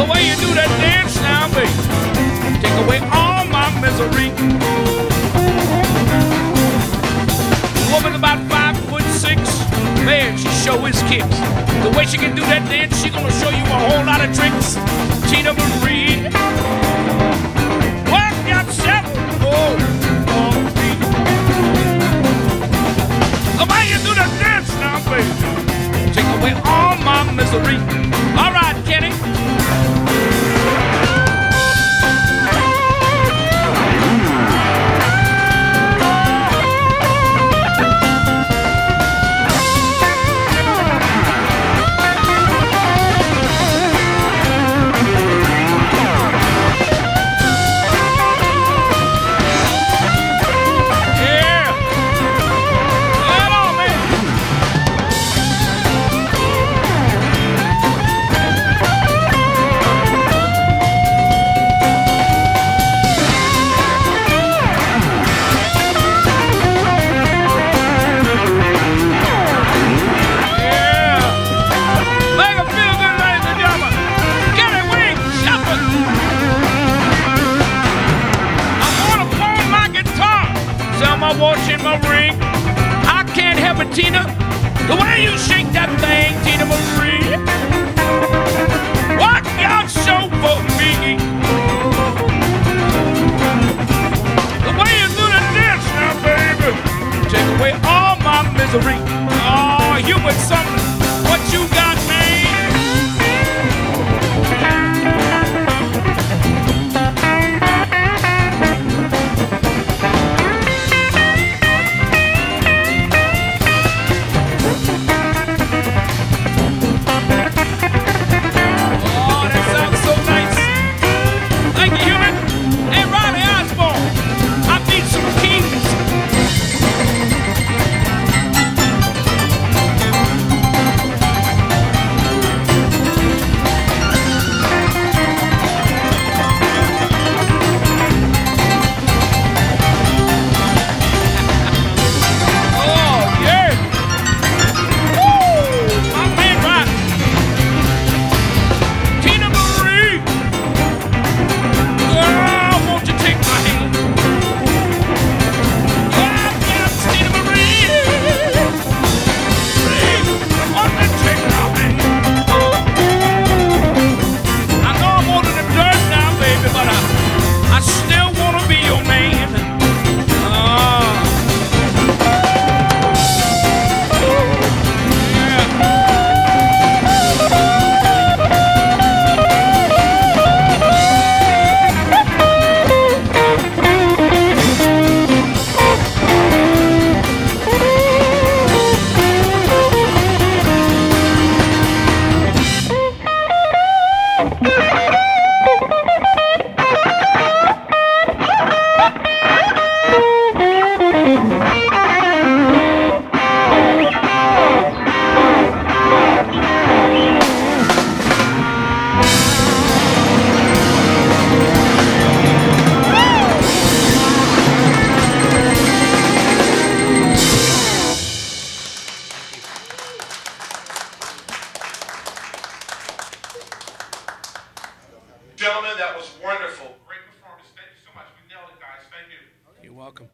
The way you do that dance now, baby, take away all my misery. Woman about five foot six, man, she show his kicks. The way she can do that dance, she gonna show you a whole lot of tricks. Tina Marie. Washing my ring. I can't help it, Tina. The way you shake that thing, Tina Marie. What y'all show for me? The way you do the dance now, baby. Take away all my misery. Oh, you with something. What you got? Gentlemen, that was wonderful. Great performance. Thank you so much. We nailed it, guys. Thank you. You're welcome.